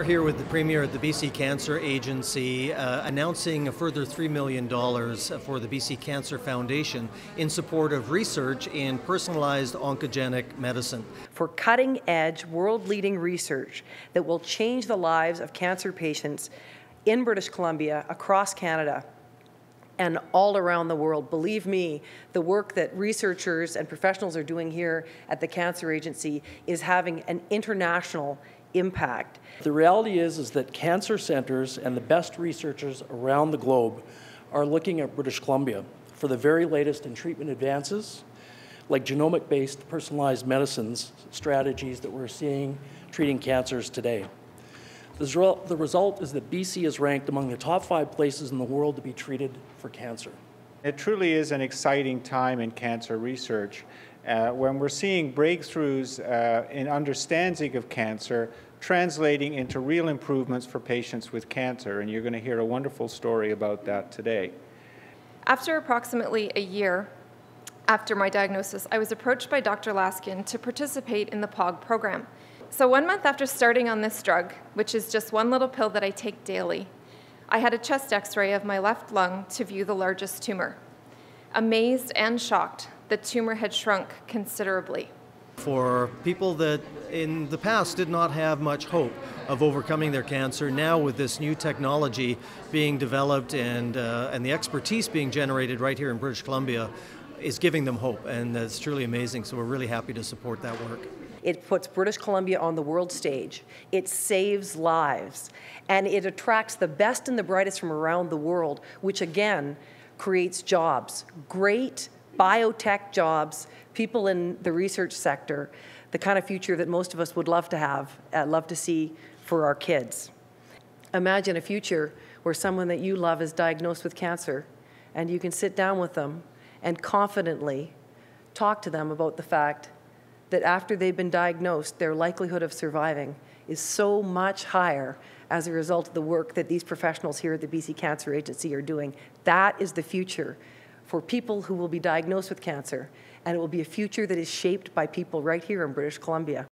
We're here with the Premier at the BC Cancer Agency uh, announcing a further $3 million for the BC Cancer Foundation in support of research in personalized oncogenic medicine. For cutting edge, world leading research that will change the lives of cancer patients in British Columbia, across Canada, and all around the world. Believe me, the work that researchers and professionals are doing here at the Cancer Agency is having an international impact. The reality is, is that cancer centers and the best researchers around the globe are looking at British Columbia for the very latest in treatment advances, like genomic-based personalized medicines strategies that we're seeing treating cancers today. The result is that BC is ranked among the top five places in the world to be treated for cancer. It truly is an exciting time in cancer research uh, when we're seeing breakthroughs uh, in understanding of cancer translating into real improvements for patients with cancer. And you're going to hear a wonderful story about that today. After approximately a year after my diagnosis, I was approached by Dr. Laskin to participate in the POG program. So, one month after starting on this drug, which is just one little pill that I take daily, I had a chest x ray of my left lung to view the largest tumor. Amazed and shocked, the tumor had shrunk considerably. For people that in the past did not have much hope of overcoming their cancer, now with this new technology being developed and, uh, and the expertise being generated right here in British Columbia, is giving them hope, and it's truly amazing. So we're really happy to support that work. It puts British Columbia on the world stage. It saves lives. And it attracts the best and the brightest from around the world, which again creates jobs. Great biotech jobs, people in the research sector, the kind of future that most of us would love to have, uh, love to see for our kids. Imagine a future where someone that you love is diagnosed with cancer and you can sit down with them and confidently talk to them about the fact that after they've been diagnosed, their likelihood of surviving is so much higher as a result of the work that these professionals here at the BC Cancer Agency are doing. That is the future for people who will be diagnosed with cancer, and it will be a future that is shaped by people right here in British Columbia.